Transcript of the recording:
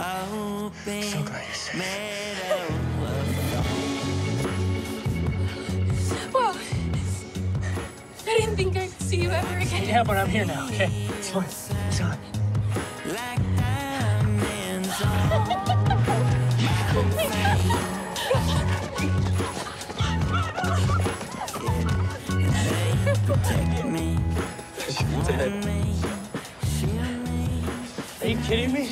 open so glad you're safe. I didn't think I'd see you ever again. Yeah, but I'm here now, okay? It's fine. It's on. Like diamonds Protect me. Are you kidding me?